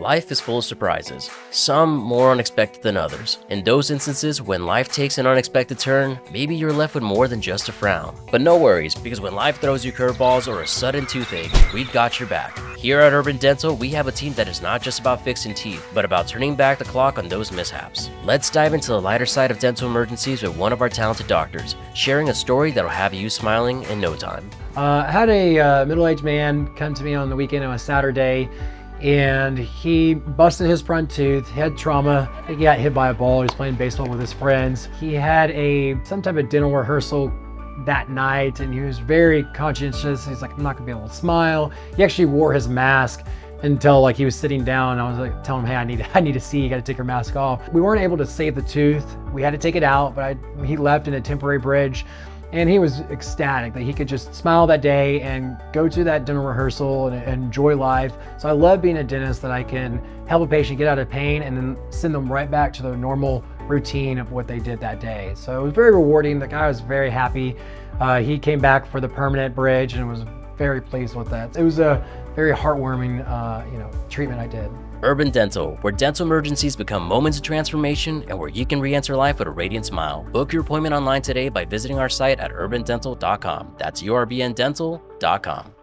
Life is full of surprises, some more unexpected than others. In those instances when life takes an unexpected turn, maybe you're left with more than just a frown. But no worries, because when life throws you curveballs or a sudden toothache, we've got your back. Here at URBN Dental, we have a team that is not just about fixing teeth, but about turning back the clock on those mishaps. Let's dive into the lighter side of dental emergencies with one of our talented doctors, sharing a story that'll have you smiling in no time. Uh, I had a uh, middle-aged man come to me on the weekend on a Saturday and he busted his front tooth, had trauma. He got hit by a ball. He was playing baseball with his friends. He had a some type of dental rehearsal that night and he was very conscientious. He's like, I'm not gonna be able to smile. He actually wore his mask until like he was sitting down. I was like telling him, hey, I need, I need to see, you gotta take your mask off. We weren't able to save the tooth. We had to take it out, but I, he left in a temporary bridge. And he was ecstatic that he could just smile that day and go to that dental rehearsal and, enjoy life. So I love being a dentist that I can help a patient get out of pain and then send them right back to their normal routine of what they did that day. So it was very rewarding. The guy was very happy. Uh, he came back for the permanent bridge and was very pleased with that. It was a very heartwarming, uh, you know, treatment I did. URBN Dental, where dental emergencies become moments of transformation and where you can re-enter life with a radiant smile. Book your appointment online today by visiting our site at urbndental.com. That's urbndental.com.